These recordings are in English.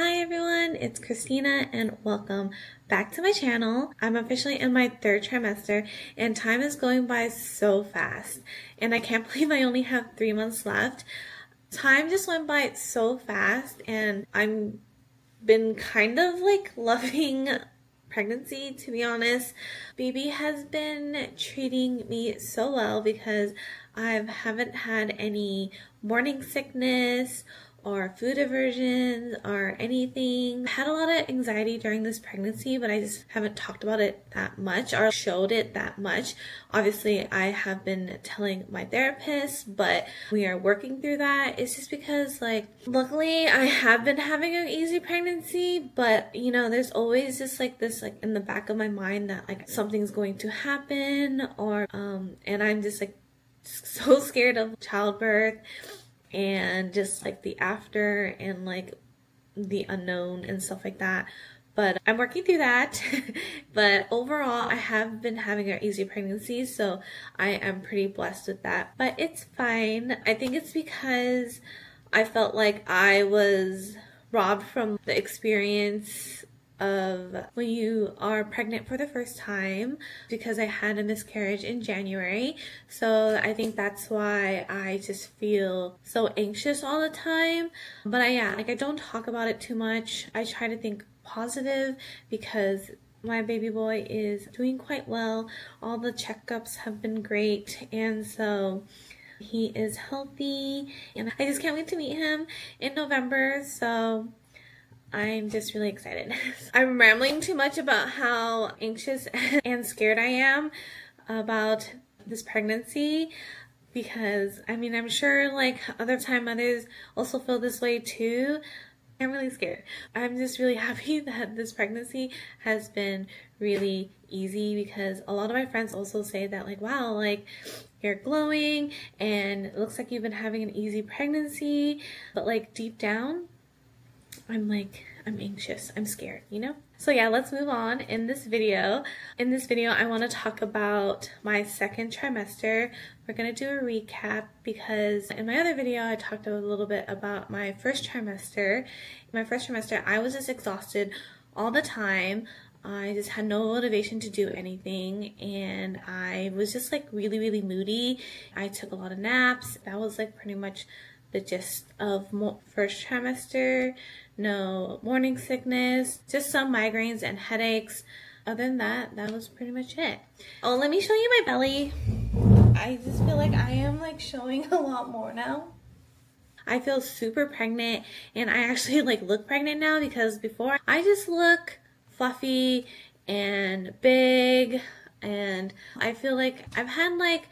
Hi everyone, it's Christina and welcome back to my channel. I'm officially in my third trimester and time is going by so fast and I can't believe I only have three months left. Time just went by so fast and I'm been kind of like loving pregnancy to be honest. Baby has been treating me so well because I haven't had any morning sickness or food aversions or anything. I had a lot of anxiety during this pregnancy, but I just haven't talked about it that much or showed it that much. Obviously, I have been telling my therapist, but we are working through that. It's just because, like, luckily I have been having an easy pregnancy, but you know, there's always just like this, like, in the back of my mind that like something's going to happen or, um, and I'm just like so scared of childbirth and just like the after and like the unknown and stuff like that. But I'm working through that. but overall, I have been having an easy pregnancy, so I am pretty blessed with that. But it's fine. I think it's because I felt like I was robbed from the experience of when you are pregnant for the first time because I had a miscarriage in January. So I think that's why I just feel so anxious all the time. But I, yeah, like I don't talk about it too much. I try to think positive because my baby boy is doing quite well. All the checkups have been great. And so he is healthy and I just can't wait to meet him in November. So I'm just really excited. I'm rambling too much about how anxious and scared I am about this pregnancy because I mean, I'm sure like other time mothers also feel this way too. I'm really scared. I'm just really happy that this pregnancy has been really easy because a lot of my friends also say that like, wow, like you're glowing and it looks like you've been having an easy pregnancy, but like deep down, I'm like, I'm anxious, I'm scared, you know? So yeah, let's move on in this video. In this video, I want to talk about my second trimester. We're to do a recap because in my other video, I talked a little bit about my first trimester. In my first trimester, I was just exhausted all the time. I just had no motivation to do anything and I was just like really, really moody. I took a lot of naps. That was like pretty much the gist of first trimester. No morning sickness, just some migraines and headaches. Other than that, that was pretty much it. Oh, let me show you my belly. I just feel like I am like showing a lot more now. I feel super pregnant and I actually like look pregnant now because before I just look fluffy and big and I feel like I've had like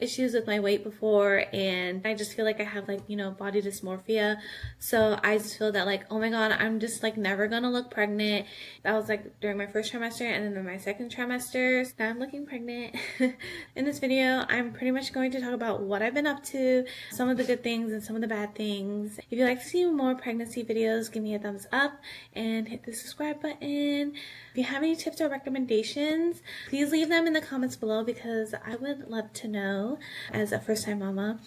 issues with my weight before and I just feel like I have like, you know, body dysmorphia. So I just feel that like, oh my God, I'm just like never gonna look pregnant. That was like during my first trimester and then my second trimester. Now I'm looking pregnant. in this video, I'm pretty much going to talk about what I've been up to, some of the good things and some of the bad things. If you'd like to see more pregnancy videos, give me a thumbs up and hit the subscribe button. If you have any tips or recommendations, please leave them in the comments below because I would love to know as a first time mama.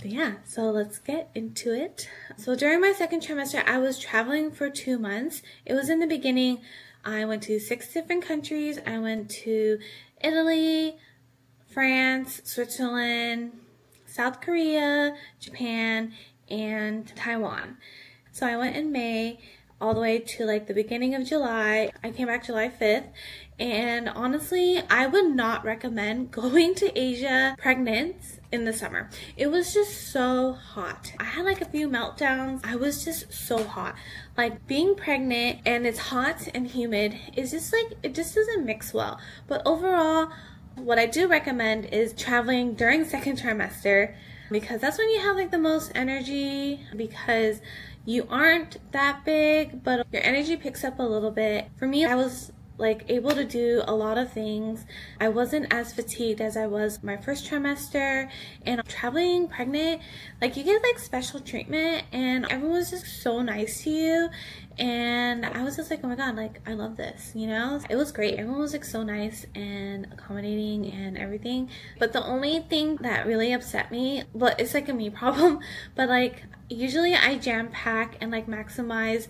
But yeah, so let's get into it. So during my second trimester, I was traveling for two months. It was in the beginning. I went to six different countries. I went to Italy, France, Switzerland, South Korea, Japan, and Taiwan. So I went in May all the way to like the beginning of July. I came back July 5th and honestly, I would not recommend going to Asia pregnant in the summer. It was just so hot. I had like a few meltdowns. I was just so hot. Like being pregnant and it's hot and humid is just like, it just doesn't mix well. But overall, what I do recommend is traveling during second trimester because that's when you have like the most energy because you aren't that big, but your energy picks up a little bit. For me, I was like able to do a lot of things. I wasn't as fatigued as I was my first trimester and traveling pregnant, like you get like special treatment and everyone was just so nice to you and I was just like, oh my god, like I love this, you know? It was great. Everyone was like so nice and accommodating and everything. But the only thing that really upset me, but it's like a me problem, but like usually I jam pack and like maximize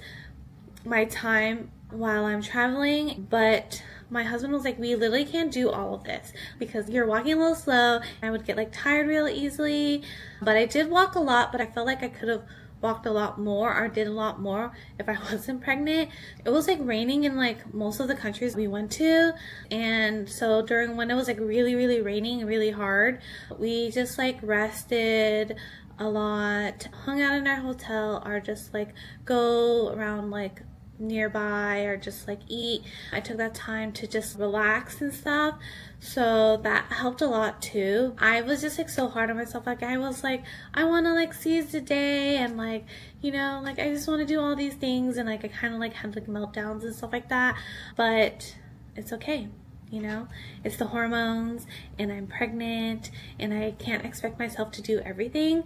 my time while I'm traveling, but my husband was like, we literally can't do all of this because you're walking a little slow. I would get like tired real easily, but I did walk a lot, but I felt like I could have walked a lot more or did a lot more if I wasn't pregnant. It was like raining in like most of the countries we went to. And so during when it was like really, really raining really hard, we just like rested a lot, hung out in our hotel or just like go around like nearby or just like eat. I took that time to just relax and stuff. So that helped a lot too. I was just like so hard on myself. Like I was like, I want to like seize the day and like, you know, like I just want to do all these things and like I kind of like had like meltdowns and stuff like that. But it's okay you know? It's the hormones and i'm pregnant and i can't expect myself to do everything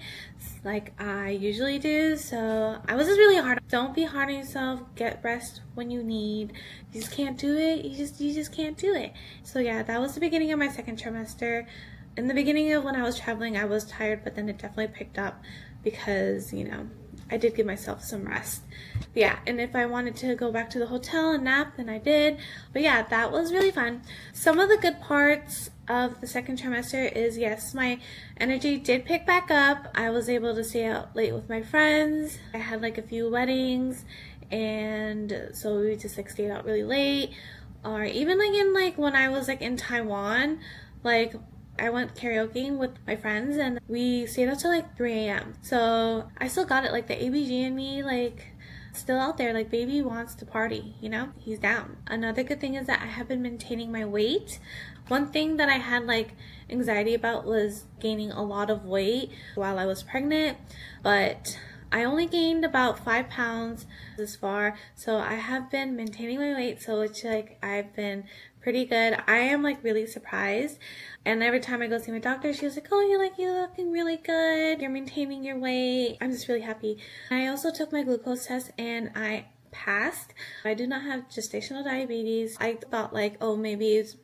like i usually do so i was just really hard. Don't be hard on yourself. Get rest when you need. You just can't do it. You just you just can't do it. So yeah that was the beginning of my second trimester. In the beginning of when i was traveling i was tired but then it definitely picked up because you know I did give myself some rest. Yeah, and if I wanted to go back to the hotel and nap, then I did. But yeah, that was really fun. Some of the good parts of the second trimester is yes, my energy did pick back up. I was able to stay out late with my friends. I had like a few weddings and so we just like stayed out really late. Or even like in like when I was like in Taiwan, like I went karaoke with my friends and we stayed up till like 3 a.m. So I still got it. Like the ABG in me, like still out there. Like baby wants to party, you know? He's down. Another good thing is that I have been maintaining my weight. One thing that I had like anxiety about was gaining a lot of weight while I was pregnant, but I only gained about five pounds this far, so I have been maintaining my weight. So it's like I've been pretty good. I am like really surprised. And every time I go see my doctor, she was like, Oh, you're like, you're looking really good. You're maintaining your weight. I'm just really happy. I also took my glucose test and I passed. I do not have gestational diabetes. I thought like, oh, maybe it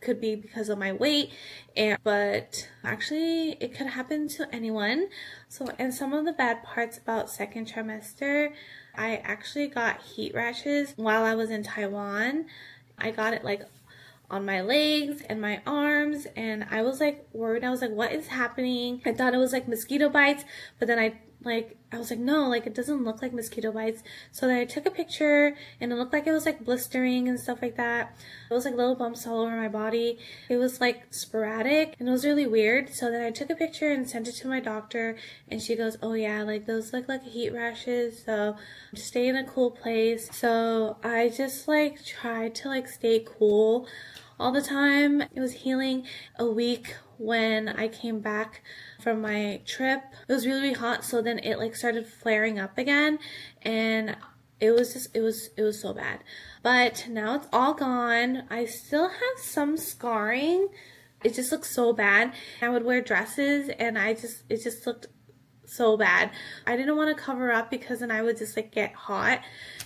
could be because of my weight, and but actually it could happen to anyone. So, and some of the bad parts about second trimester, I actually got heat rashes while I was in Taiwan. I got it like on my legs and my arms and I was like worried. I was like, what is happening? I thought it was like mosquito bites, but then I like I was like, no, like it doesn't look like mosquito bites. So then I took a picture and it looked like it was like blistering and stuff like that. It was like little bumps all over my body. It was like sporadic and it was really weird. So then I took a picture and sent it to my doctor and she goes, oh yeah, like those look like heat rashes. So stay in a cool place. So I just like tried to like stay cool all the time. It was healing a week when I came back from my trip. It was really, really hot, so then it like started flaring up again and it was just it was it was so bad. But now it's all gone. I still have some scarring. It just looks so bad. I would wear dresses and I just it just looked so bad. I didn't want to cover up because then I would just like get hot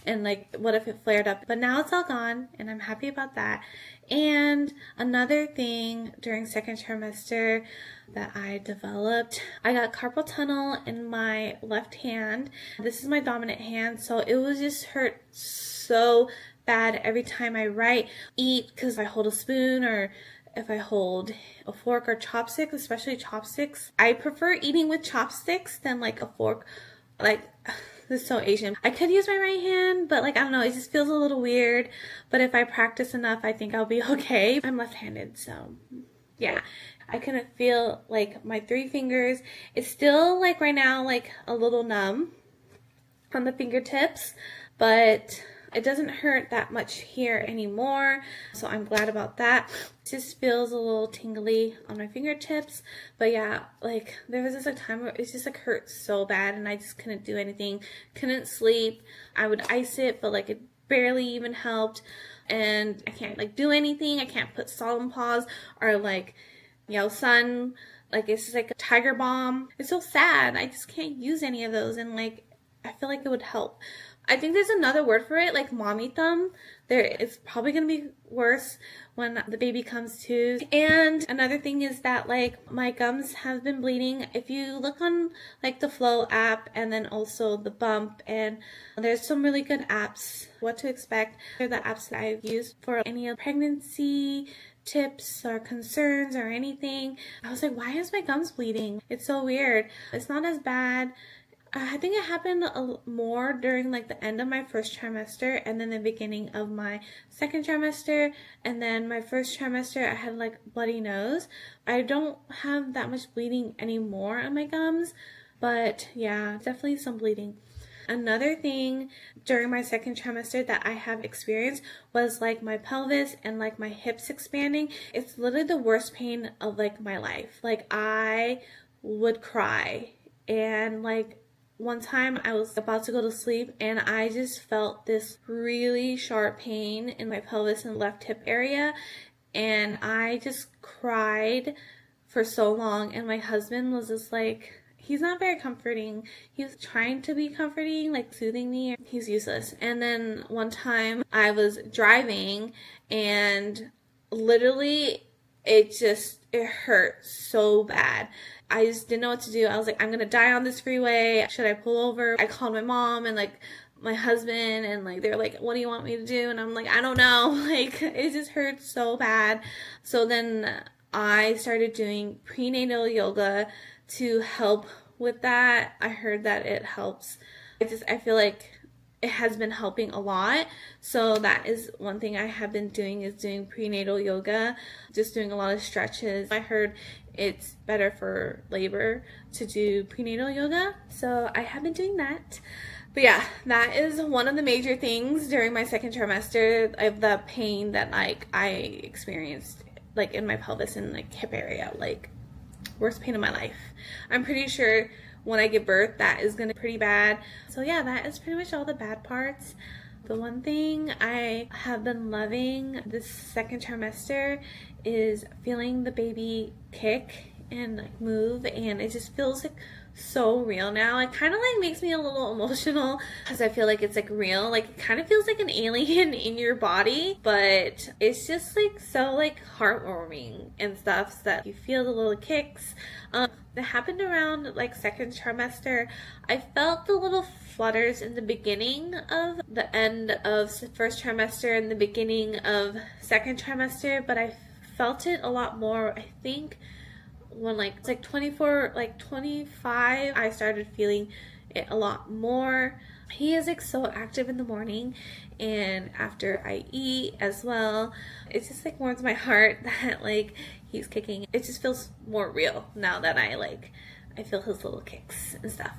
and like what if it flared up. But now it's all gone and I'm happy about that. And another thing during second trimester that I developed, I got carpal tunnel in my left hand. This is my dominant hand, so it was just hurt so bad every time I write, eat because I hold a spoon or if I hold a fork or chopsticks, especially chopsticks. I prefer eating with chopsticks than like a fork. Like this is so Asian. I could use my right hand, but like, I don't know, it just feels a little weird. But if I practice enough, I think I'll be okay. I'm left-handed, so yeah. I couldn't feel like my three fingers. It's still like right now, like a little numb on the fingertips, but it doesn't hurt that much here anymore, so I'm glad about that. It just feels a little tingly on my fingertips, but yeah, like there was just a time where it just like hurt so bad and I just couldn't do anything, couldn't sleep. I would ice it, but like it barely even helped, and I can't like do anything. I can't put Salonpas or like Yao Sun. Like it's just like a Tiger Balm. It's so sad. I just can't use any of those, and like I feel like it would help. I think there's another word for it, like mommy thumb. There, it's probably gonna be worse when the baby comes to. And another thing is that like my gums have been bleeding. If you look on like the Flo app and then also the Bump, and there's some really good apps. What to expect? They're the apps that I've used for any pregnancy tips or concerns or anything. I was like, why is my gums bleeding? It's so weird. It's not as bad I think it happened a, more during like the end of my first trimester and then the beginning of my second trimester and then my first trimester I had like bloody nose. I don't have that much bleeding anymore on my gums, but yeah, definitely some bleeding. Another thing during my second trimester that I have experienced was like my pelvis and like my hips expanding. It's literally the worst pain of like my life. Like I would cry and like one time I was about to go to sleep and I just felt this really sharp pain in my pelvis and left hip area and I just cried for so long and my husband was just like he's not very comforting. He's trying to be comforting, like soothing me. He's useless. And then one time I was driving and literally it just it hurt so bad. I just didn't know what to do. I was like, I'm gonna die on this freeway. Should I pull over? I called my mom and like my husband and like they're like, what do you want me to do? And I'm like, I don't know. Like it just hurts so bad. So then I started doing prenatal yoga to help with that. I heard that it helps. I just I feel like it has been helping a lot. So that is one thing I have been doing is doing prenatal yoga, just doing a lot of stretches. I heard it's better for labor to do prenatal yoga. So I have been doing that. But yeah, that is one of the major things during my second trimester of the pain that like I experienced like in my pelvis and like hip area, like worst pain of my life. I'm pretty sure when I give birth that is gonna be pretty bad. So yeah, that is pretty much all the bad parts. The one thing I have been loving this second trimester is feeling the baby kick and like move and it just feels like so real now. It kind of like makes me a little emotional because I feel like it's like real. Like it kind of feels like an alien in your body, but it's just like so like heartwarming and stuff so that you feel the little kicks. Um, that happened around like second trimester. I felt the little flutters in the beginning of the end of first trimester and the beginning of second trimester, but I felt it a lot more, I think, when like it's like 24 like 25 i started feeling it a lot more. He is like so active in the morning and after i eat as well. It just like warms my heart that like he's kicking. It just feels more real now that i like i feel his little kicks and stuff.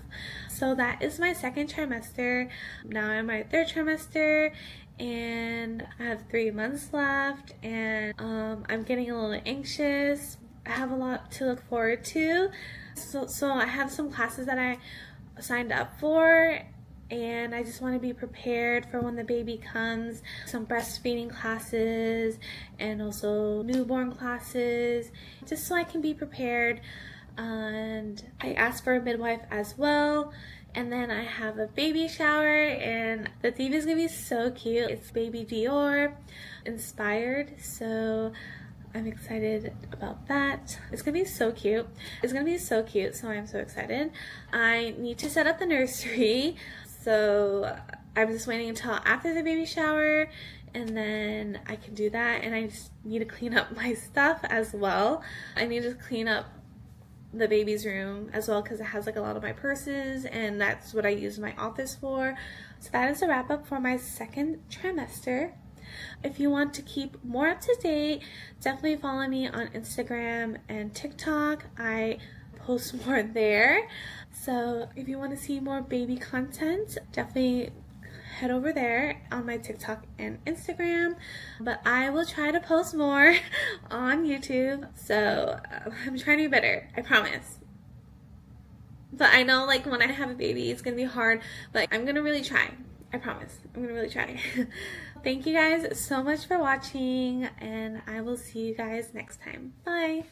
So that is my second trimester. Now i'm my third trimester and I have three months left and um, I'm getting a little anxious I have a lot to look forward to. So, so I have some classes that I signed up for and I just want to be prepared for when the baby comes. Some breastfeeding classes and also newborn classes just so I can be prepared. And I asked for a midwife as well. And then I have a baby shower and the theme is to be so cute. It's Baby Dior inspired. So I'm excited about that. It's gonna be so cute. It's gonna be so cute, so I'm so excited. I need to set up the nursery, so I'm just waiting until after the baby shower and then I can do that and I just need to clean up my stuff as well. I need to clean up the baby's room as well because it has like a lot of my purses and that's what I use my office for. So that is a wrap up for my second trimester. If you want to keep more up to date, definitely follow me on Instagram and TikTok. I post more there. So if you want to see more baby content, definitely head over there on my TikTok and Instagram. But I will try to post more on YouTube. So uh, I'm trying to be better, I promise. But I know like when I have a baby, it's gonna be hard, but I'm gonna really try. I promise. I'm gonna really try. Thank you guys so much for watching and I will see you guys next time. Bye!